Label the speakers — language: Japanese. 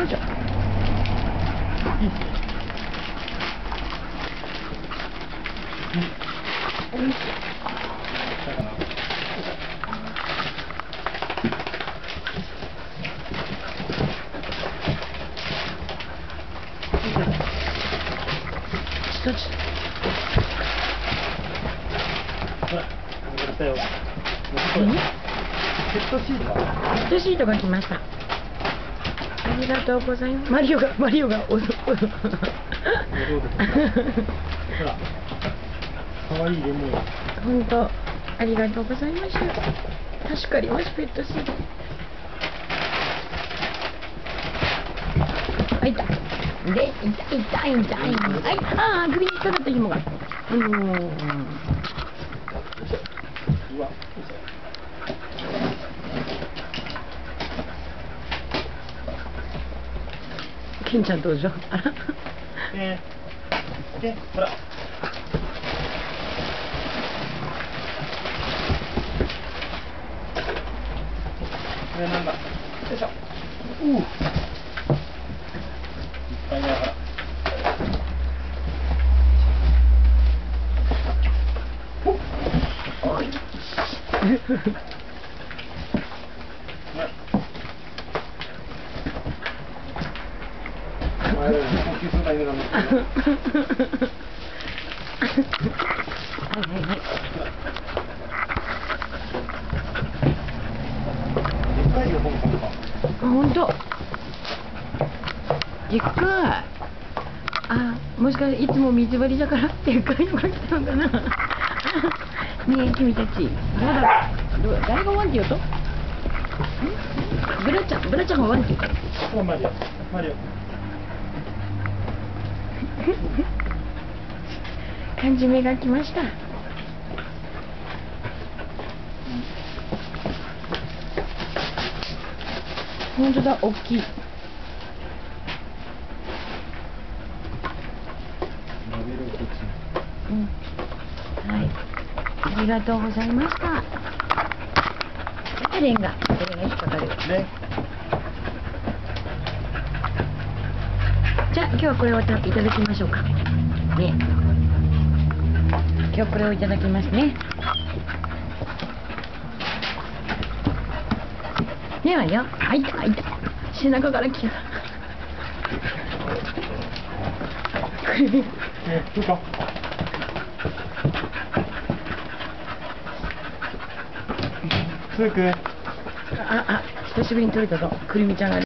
Speaker 1: よいしょ一つ
Speaker 2: ほら、よかったよ。
Speaker 1: 何
Speaker 2: ペットシートは
Speaker 1: ペットシートが来ましたありがとうございます。マリオがマリオがおどお
Speaker 2: いいレモン。
Speaker 1: 本当ありがとうございました助かりますペットシート。あい。たで痛い痛い痛い。あい。あー首に引っかかった紐が。うー。ん
Speaker 2: うわ、よいしょ
Speaker 1: ケンちゃん登場
Speaker 2: で、で、ほら。これなん。だ。よいしょ。うう。いっぱいだほら。
Speaker 1: おい
Speaker 2: お前ら呼吸するタイミングなんだけど
Speaker 1: はいはいはい
Speaker 2: でっかいよ、本当。
Speaker 1: あ本当でっかい。あもしかしていつも水張りだからでっかいのが来たのかな。ねえ君たち。どうだどう誰がワンって言うと？ブラちゃんブラちゃんがワンって言うから、
Speaker 2: マリオ。マリオ。
Speaker 1: 缶詰が来ました本当だ大きい。うんはいありがとうございましたレンガレンガ引っかかる
Speaker 2: ね。
Speaker 1: じゃあ今日はこれをたいただきましょうか。ね。今日これをいただきますね。ではよ。あいたあいた。背中から来た。ああ久しぶりに撮れたぞ。くるみちゃんが